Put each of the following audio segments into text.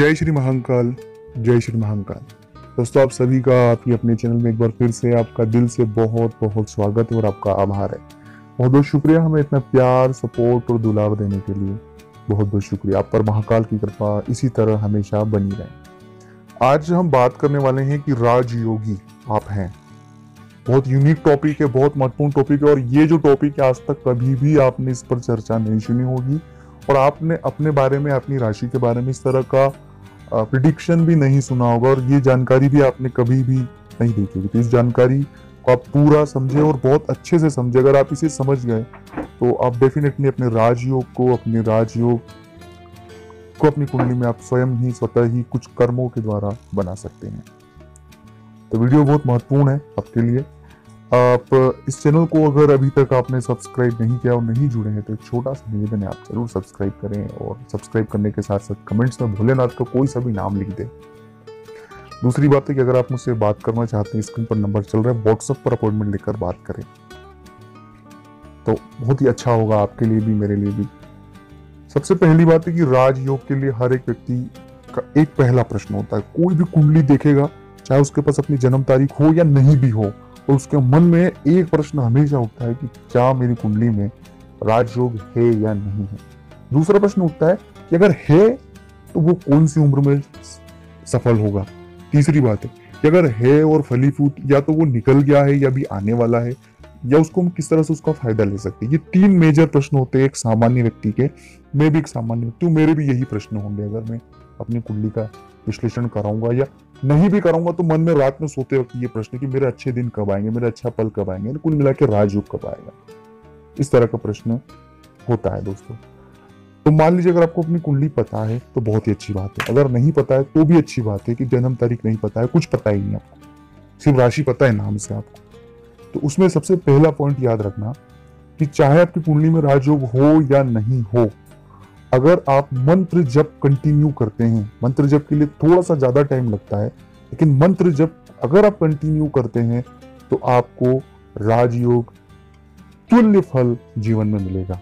जय श्री महाकाल, जय श्री महाकाल। दोस्तों, आप सभी का आपकी अपने चैनल में एक बार फिर से आपका दिल से बहुत बहुत स्वागत है और आपका आभार है। बहुत बहुत शुक्रिया हमें इतना प्यार, सपोर्ट और दुलार देने के लिए। बहुत बहुत शुक्रिया। आप पर महाकाल की कृपा इसी तरह हमेशा बनी रहे। आज हम बात करने वाले हैं कि राजयोगी आप हैं। बहुत यूनिक टॉपिक है, बहुत महत्वपूर्ण टॉपिक है और ये जो टॉपिक है, आज तक कभी भी आपने इस पर चर्चा नहीं सुनी होगी। और आपने अपने बारे में, अपनी राशि के बारे में इस तरह का प्रिडिक्शन भी नहीं सुना होगा और ये जानकारी भी आपने कभी भी नहीं देखी होगी। तो इस जानकारी को आप पूरा समझे और बहुत अच्छे से समझे। अगर आप इसे समझ गए तो आप डेफिनेटली अपने राजयोग को, अपने राजयोग को अपनी कुंडली में आप स्वयं ही, स्वतः ही कुछ कर्मों के द्वारा बना सकते हैं। तो वीडियो बहुत महत्वपूर्ण है आपके लिए। आप इस चैनल को अगर अभी तक आपने सब्सक्राइब नहीं किया और नहीं जुड़े हैं तो एक छोटा सा निवेदन है, आप ज़रूर सब्सक्राइब करें और सब्सक्राइब करने के साथ साथ कमेंट्स में भोलेनाथ का कोई सा भी नाम लिख दें। दूसरी बात है कि अगर आप मुझसे बात करना चाहते हैं, स्क्रीन पर नंबर चल रहा है व्हाट्सएप पर अपॉइंटमेंट लेकर बात करें। तो बहुत ही अच्छा होगा आपके लिए भी, मेरे लिए भी। सबसे पहली बात है कि राजयोग के लिए हर एक व्यक्ति का एक पहला प्रश्न होता है। कोई भी कुंडली देखेगा, चाहे उसके पास अपनी जन्म तारीख हो या नहीं भी हो और उसके मन में एक प्रश्न हमेशा उठता है कि क्या मेरी कुंडली में राजयोग है या नहीं है? दूसरा प्रश्न उठता है कि अगर है तो वो कौन सी उम्र में सफल होगा? तीसरी बात है कि अगर है और फलीफूट या तो वो निकल गया है या भी आने वाला है, या उसको हम किस तरह से उसका फ़ायदा ले सकते हैं? ये तीन मेजर प्रश्न होते हैं एक सामान्य व्यक्ति के, मैं भी एक सामान्य व्यक्ति हूँ, मेरे भी यही प्रश्न होंगे, अगर मैं अपनी कुंडली का विश्लेषण कराऊँगा या नहीं भी करूँगा तो मन में रात में सोते वक्त ये प्रश्न कि मेरे अच्छे दिन कब आएँगे, मेरे अच्छा पल कब आएँगे? कुल मिला के राजयोग कब आएगा? इस तरह का प्रश्न होता है दोस्तों। तो मान लीजिए अगर आपको अपनी कुंडली पता है तो बहुत ही अच्छी बात है। अगर नहीं पता है तो भी अच्छी बात है कि जन्म तारीख नहीं पता है, कुछ पता ही नहीं आपको। सिर्फ़ राशि पता है, नाम से आपको। तो उसमें सबसे पहला पॉइंट याद रखना कि चाहे आपकी कुंडली में राजयोग हो या नहीं हो अगर आप मंत्र जप कंटिन्यू करते हैं, मंत्र जप के लिए थोड़ा सा ज़्यादा टाइम लगता है, लेकिन मंत्र जप अगर आप कंटिन्यू करते हैं तो आपको राजयोग तुल्य फल जीवन में मिलेगा।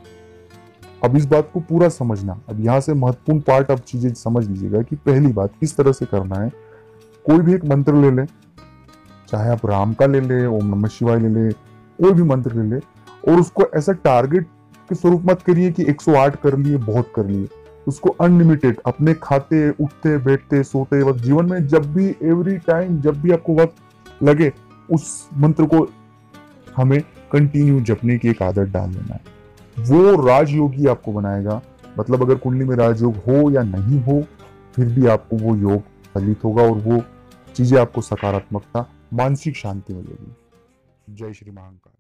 अब इस बात को पूरा समझना। अब यहाँ से महत्वपूर्ण पार्ट आप चीज़ें समझ लीजिएगा कि पहली बात किस तरह से करना है। कोई भी एक मंत्र ले ले, चाहे आप राम का ले लें, ओम नमः शिवाय ले ले, कोई भी मंत्र ले ले, और उसको ऐसा टारगेट के स्वरूप मत करिए कि 108 कर लिए, बहुत कर लिए। उसको अनलिमिटेड अपने खाते, उठते, बैठते, सोते वक्त, जीवन में जब भी एवरी टाइम जब भी आपको वक्त लगे, उस मंत्र को हमें कंटिन्यू जपने की एक आदत डाल देना है। वो राजयोगी आपको बनाएगा। मतलब अगर कुंडली में राजयोग हो या नहीं हो, फिर भी आपको वो योग फलित होगा और वो चीज़ें आपको सकारात्मकता, मानसिक शांति मिलेगी। जय श्री महाकाल।